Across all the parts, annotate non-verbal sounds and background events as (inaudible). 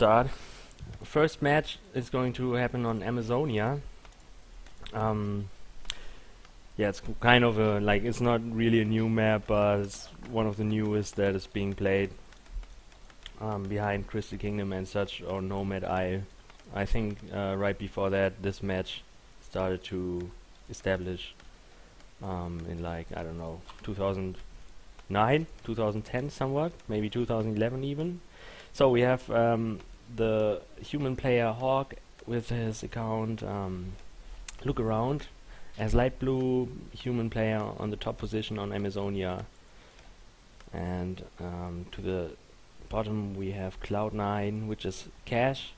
start. First match is going to happen on Amazonia. Um, yeah, it's kind of a like it's not really a new map, but it's one of the newest that is being played um, behind Crystal Kingdom and such or Nomad Isle. I think uh, right before that, this match started to establish um, in like I don't know 2009, 2010, somewhat, maybe 2011 even. So we have um, the human player Hawk with his account um, look around as light blue human player on the top position on Amazonia, and um, to the bottom we have Cloud9, which is Cash,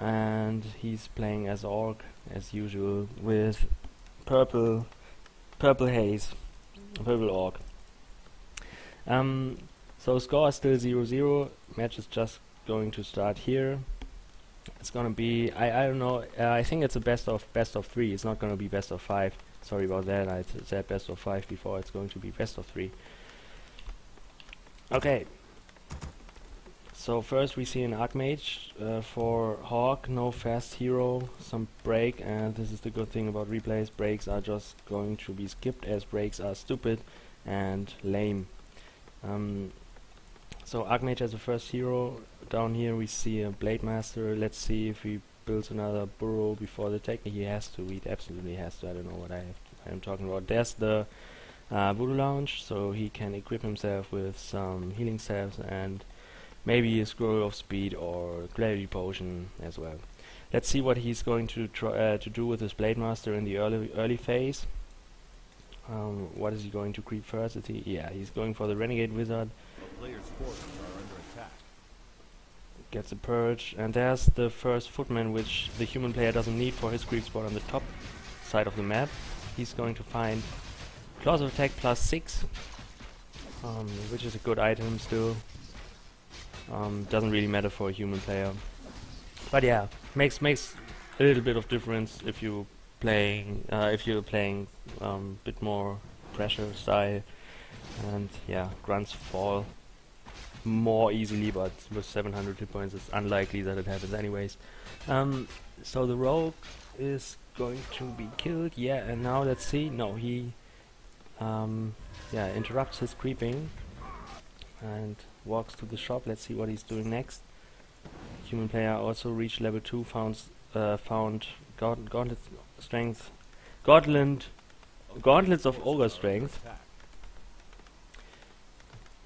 and he's playing as Orc as usual with purple purple haze, purple Orc. Um, so score is still 0-0. Match is just going to start here. It's gonna be I I don't know. Uh, I think it's a best of best of three. It's not gonna be best of five. Sorry about that. I said best of five before. It's going to be best of three. Okay. So first we see an Archmage uh, for Hawk, no fast hero, some break, and this is the good thing about replays. Breaks are just going to be skipped as breaks are stupid and lame. Um, so Archmage as the first hero. Down here we see a Blade Master. Let's see if he builds another burrow before the attack. He has to. He absolutely has to. I don't know what I, I am talking about. There's the uh, Voodoo Lounge, so he can equip himself with some healing salves and maybe a Scroll of Speed or Clarity Potion as well. Let's see what he's going to try uh, to do with his Blade Master in the early early phase. Um, what is he going to creep first? He? Yeah, he's going for the Renegade Wizard. Gets a purge, and there's the first footman which the human player doesn't need for his creep spot on the top side of the map. He's going to find claws of attack plus six, um, which is a good item still. Um, doesn't really matter for a human player, but yeah, makes makes a little bit of difference if you playing uh, if you're playing um, bit more pressure style, and yeah, grunts fall more easily, but with 700 hit points, it's unlikely that it happens anyways. Um, so the rogue is going to be killed. Yeah, and now let's see. No, he, um, yeah, interrupts his creeping and walks to the shop. Let's see what he's doing next. Human player also reached level two. Found uh, found gaunt- gauntlet strength, gauntlet, gauntlets of ogre strength.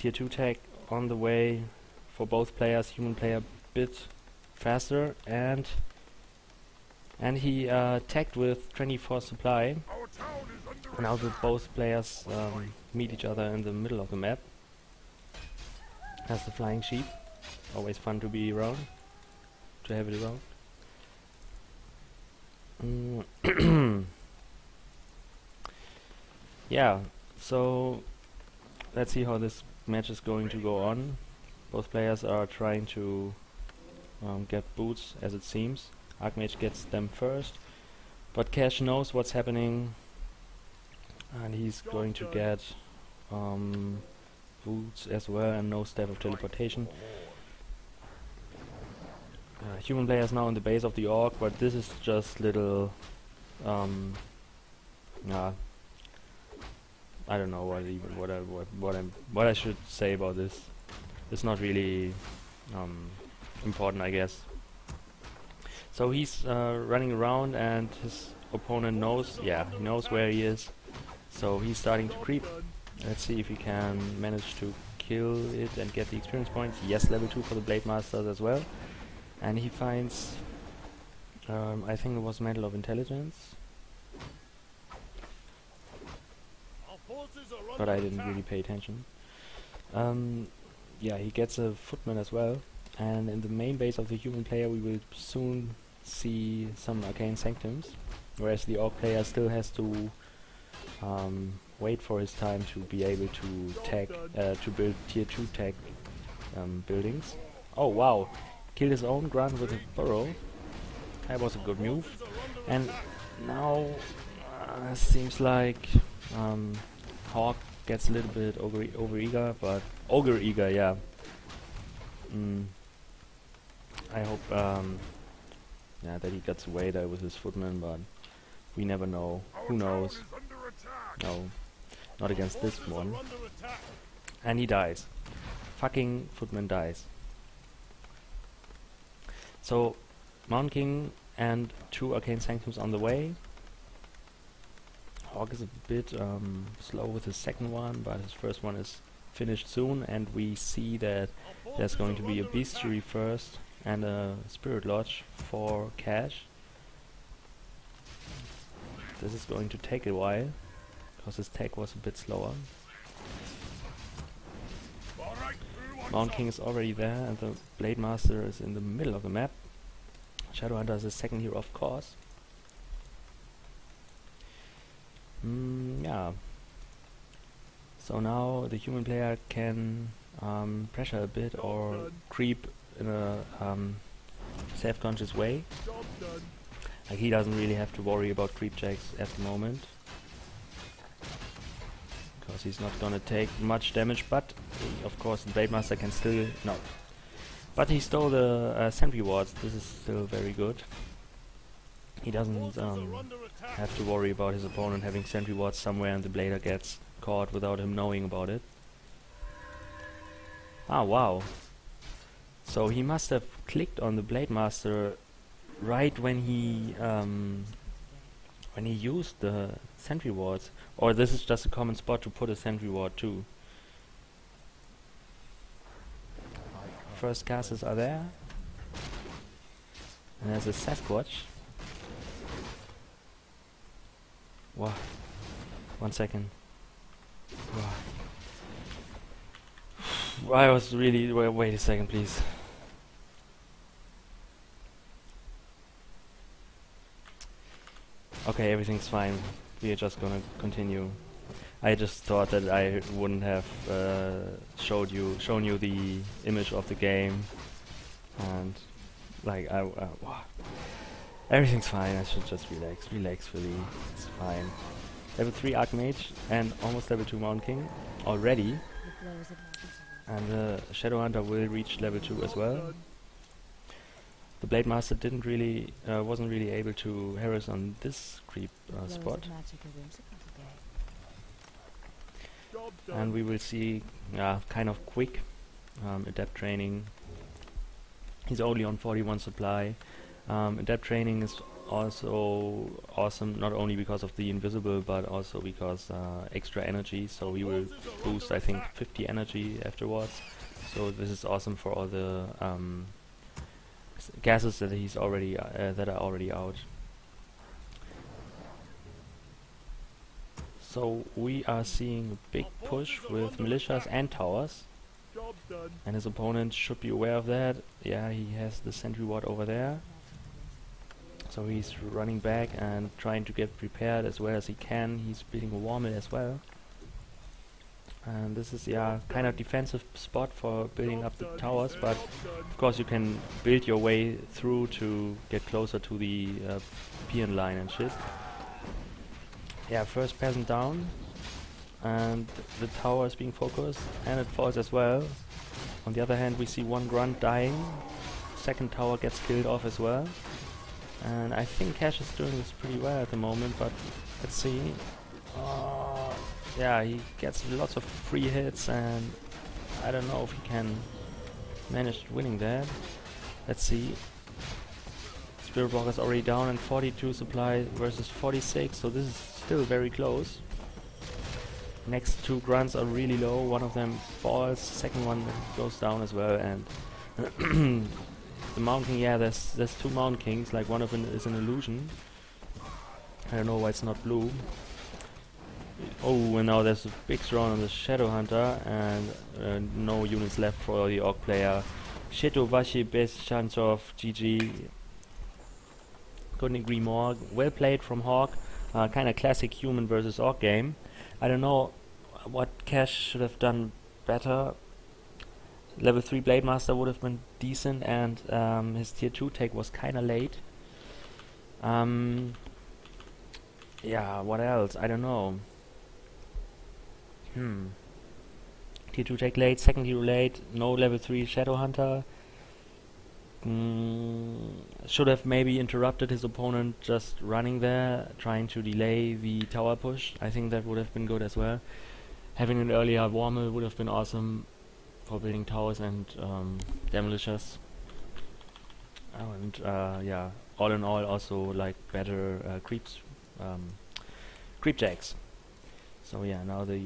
Tier 2 tag on the way for both players human player bit faster and and he uh, tagged with 24 supply. Now that both players um, meet each other in the middle of the map. As the flying sheep. Always fun to be around. To have it around. Mm. (coughs) yeah so let's see how this match is going to go on. Both players are trying to um, get boots, as it seems. Archmage gets them first, but Cash knows what's happening, and he's going to get um, boots as well, and no staff of teleportation. Uh, human player is now in the base of the orc, but this is just little. Um, yeah, I don't know what even what I what what I'm what I should say about this. It's not really um, important, I guess. So he's uh, running around, and his opponent knows. Yeah, he knows where he is. So he's starting to creep. Let's see if he can manage to kill it and get the experience points. Yes, level two for the Blade Masters as well. And he finds, um, I think it was Medal of Intelligence, Our forces are but I didn't really pay attention. Um, yeah, he gets a footman as well, and in the main base of the human player, we will soon see some arcane sanctums, whereas the orc player still has to um, wait for his time to be able to tag uh, to build tier two tag um, buildings. Oh wow! Killed his own grunt with a burrow. That was a good move. And now uh, seems like um, Hawk gets a little bit over over eager, but ogre eager, yeah. Mm. I hope um, yeah, that he gets away there with his footman, but we never know. Who knows? No, not against this one. And he dies. Fucking footman dies. So, Mountain King and two Arcane Sanctums on the way. Hawk is a bit um, slow with his second one, but his first one is finished soon, and we see that there's going to be a Bestiary first and a Spirit Lodge for cash. This is going to take a while, because his tech was a bit slower. Mount King is already there, and the Blade Master is in the middle of the map. Shadowhunter is the second here, of course. Mm, yeah. So now the human player can um, pressure a bit or creep in a um, self-conscious way. Like he doesn't really have to worry about creep checks at the moment. Because he's not gonna take much damage, but he, of course the Blade Master can still... no. But he stole the uh, sentry wards, this is still very good. He doesn't um, have to worry about his opponent having sentry wards somewhere and the blader gets caught without him knowing about it. Ah, wow. So he must have clicked on the Blade Master right when he um, when he used the sentry wards, or this is just a common spot to put a sentry ward too. First casters are there, and there's a Sasquatch. One second. I was really... Wait, wait a second, please. Okay, everything's fine. We are just gonna continue. I just thought that I wouldn't have uh, showed you, shown you the image of the game, and like I, uh. Everything's fine. I should just relax, relax, really. It's fine. Level 3 Archmage and almost level 2 Mountain King already. And the uh, Shadowhunter will reach level 2 as well. The Blade Master didn't really, uh, wasn't really able to harass on this creep uh, spot. And we will see, kind of quick um, adept training. He's only on 41 supply. Um, adept training is also awesome not only because of the invisible but also because uh, extra energy. So we will boost I think 50 energy afterwards. So this is awesome for all the um, gases that he's already uh, that are already out. So we are seeing a big push with militias and towers. And his opponent should be aware of that. Yeah he has the sentry ward over there so he's running back and trying to get prepared as well as he can. He's building a war mill as well. And this is yeah kind of defensive spot for building up the towers, but of course you can build your way through to get closer to the uh, peon line and shit. Yeah, first peasant down, and the tower is being focused, and it falls as well. On the other hand, we see one grunt dying. Second tower gets killed off as well. And I think Cash is doing this pretty well at the moment, but let's see. Uh, yeah, he gets lots of free hits, and I don't know if he can manage winning that. Let's see. Spirit Walker is already down and 42 supply versus 46, so this is still very close. Next two grunts are really low, one of them falls, second one goes down as well, and (clears throat) The Mountain King, yeah, there's there's two Mountain Kings, like one of them is an illusion. I don't know why it's not blue. Oh, and now there's a big throw on the Shadow Hunter, and uh, no units left for the Orc player. Shito Vashi, best chance of GG. Couldn't agree more. Well played from Hawk. Uh, kind of classic human versus Orc game. I don't know what Cash should have done better level 3 Blade Master would have been decent and um, his tier 2 take was kinda late. Um, yeah, what else? I don't know. Hmm. Tier 2 take late, second hero late, no level 3 Shadow Hunter. mm, should have maybe interrupted his opponent just running there, trying to delay the tower push. I think that would have been good as well. Having an earlier War Mill would have been awesome for building towers and um, demolishers. And uh, yeah, all in all, also like better uh, creeps, um, creep jacks. So yeah, now the